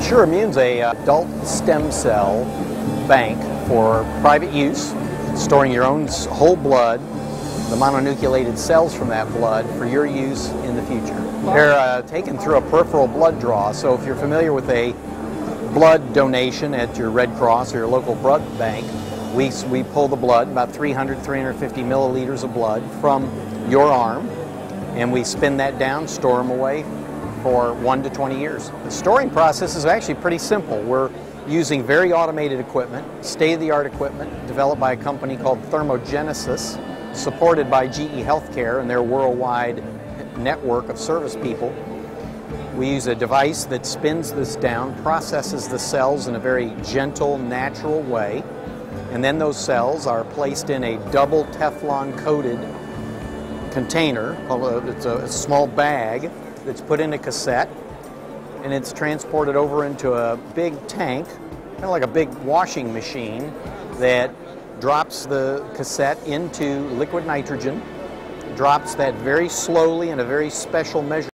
Assure Immune's a uh, adult stem cell bank for private use, storing your own whole blood, the mononucleated cells from that blood for your use in the future. They're uh, taken through a peripheral blood draw, so if you're familiar with a blood donation at your Red Cross or your local blood bank, we, we pull the blood, about 300, 350 milliliters of blood from your arm, and we spin that down, store them away for one to 20 years. The storing process is actually pretty simple. We're using very automated equipment, state-of-the-art equipment developed by a company called Thermogenesis, supported by GE Healthcare and their worldwide network of service people. We use a device that spins this down, processes the cells in a very gentle, natural way, and then those cells are placed in a double Teflon coated container, it's a small bag that's put in a cassette, and it's transported over into a big tank, kind of like a big washing machine, that drops the cassette into liquid nitrogen, drops that very slowly in a very special measure